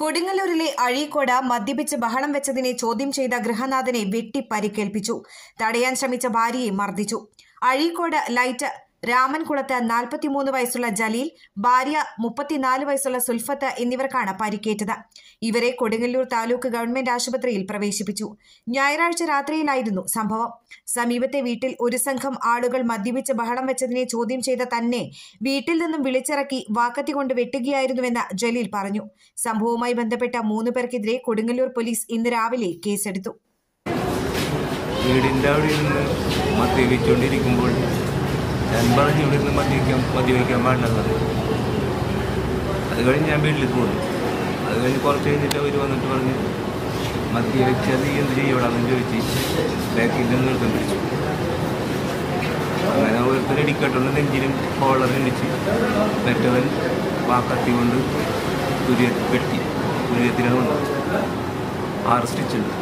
കൊടുങ്ങല്ലൂരിലെ അഴീക്കോട് മദ്യപിച്ച് ബഹളം വെച്ചതിനെ ചോദ്യം ചെയ്ത ഗൃഹനാഥനെ വെട്ടി പരിക്കേൽപ്പിച്ചു. തടയാൻ ശ്രമിച്ച ഭാര്യയെ മർദ്ദിച്ചു. അഴീക്കോട് ലൈറ്റ് രാമൻകുളത്ത് നാൽപ്പത്തിമൂന്ന് വയസ്സുള്ള ജലീൽ ഭാര്യ മുപ്പത്തിനാല് വയസ്സുള്ള സുൽഫത്ത് എന്നിവർക്കാണ് പരിക്കേറ്റത്. ഇവരെ കൊടുങ്ങല്ലൂർ താലൂക്ക് ഗവൺമെന്റ് ആശുപത്രിയിൽ പ്രവേശിപ്പിച്ചു. ഞായറാഴ്ച രാത്രിയിലായിരുന്നു സംഭവം. സമീപത്തെ വീട്ടിൽ ഒരു സംഘം ആളുകൾ മദ്യപിച്ച് ബഹളം വെച്ചതിനെ ചോദ്യം ചെയ്ത തന്നെ വീട്ടിൽ നിന്നും വിളിച്ചിറക്കി വാക്കത്തി കൊണ്ട് വെട്ടുകയായിരുന്നുവെന്ന് ജലീൽ പറഞ്ഞു. സംഭവവുമായി ബന്ധപ്പെട്ട മൂന്ന് പേർക്കെതിരെ കൊടുങ്ങല്ലൂർ പോലീസ് ഇന്ന് രാവിലെ കേസെടുത്തു. വീടിന്റെ പറഞ്ഞു ഇവിടെ നിന്ന് മദ്യപിക്കാൻ മദ്യപിക്കാൻ പാടില്ലെന്ന് പറഞ്ഞു. അത് കഴിഞ്ഞ് ഞാൻ വീട്ടിൽ പോന്നു അത് കഴിഞ്ഞ് കുറച്ച് കഴിഞ്ഞിട്ട് അവർ വന്നിട്ട് പറഞ്ഞ് മദ്യപിച്ചാൽ നീ എന്ത് ചെയ്യണമെന്ന് ചോദിച്ച് ബാക്കിൽ നിന്ന് നിർത്തം പിടിച്ചു. അങ്ങനെ ഓരോരുത്തർ ഇടിക്കട്ടുള്ള നെഞ്ചിലും കോളറിടിച്ച് മറ്റവൻ വാക്കത്തി കൊണ്ട് തുരിയ വെട്ടി തുര്യത്തിലാണ് വന്നത്. ആറ് സ്റ്റിച്ചുണ്ട്